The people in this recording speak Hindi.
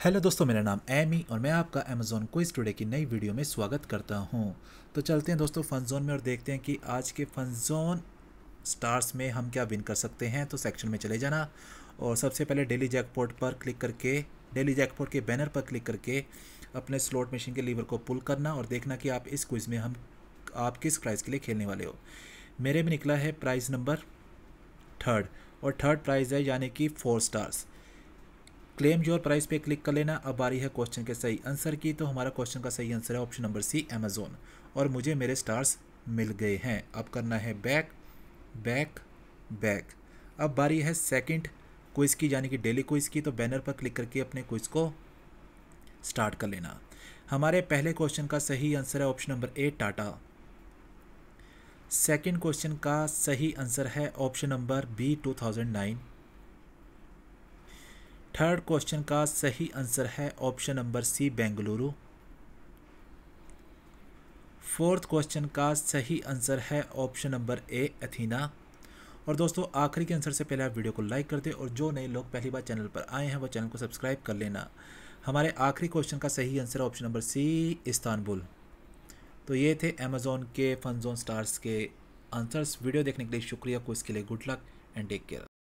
हेलो दोस्तों, मेरा नाम एमी और मैं आपका अमेज़ॉन क्विज टुडे की नई वीडियो में स्वागत करता हूँ। तो चलते हैं दोस्तों फन जोन में और देखते हैं कि आज के फन जोन स्टार्स में हम क्या विन कर सकते हैं। तो सेक्शन में चले जाना और सबसे पहले डेली जैकपॉट पर क्लिक करके डेली जैकपॉट के बैनर पर क्लिक करके अपने स्लॉट मशीन के लीवर को पुल करना और देखना कि आप इस क्विज़ में हम, आप किस प्राइज़ के लिए खेलने वाले हो। मेरे में निकला है प्राइज़ नंबर थर्ड और थर्ड प्राइज़ है यानी कि four stars claim your prize पे क्लिक कर लेना। अब आ रही है क्वेश्चन के सही आंसर की। तो हमारा क्वेश्चन का सही आंसर है ऑप्शन नंबर सी अमेजोन और मुझे मेरे स्टार्स मिल गए हैं। अब करना है बैक बैक बैक अब बारी है सेकंड क्विज़ की, यानी कि डेली क्विज़ की। तो बैनर पर क्लिक करके अपने क्विज़ को स्टार्ट कर लेना। हमारे पहले क्वेश्चन का सही आंसर है option number A Tata second question का सही आंसर है option number B 2009 third question का सही आंसर है option number C Bengaluru fourth question का सही आंसर है ऑप्शन नंबर ए अथीना और दोस्तों, आखिरी के आंसर से पहले आप वीडियो को लाइक कर दें और जो नए लोग पहली बार चैनल पर आए हैं, वो चैनल को सब्सक्राइब कर लेना. हमारे आखिरी क्वेश्चन का सही answer option number C Istanbul तो ये थे अमेज़ोन के फन जोन स्टार्स के आंसर्स वीडियो देखने के लिए शुक्रिया. को इसके लिए good luck and take care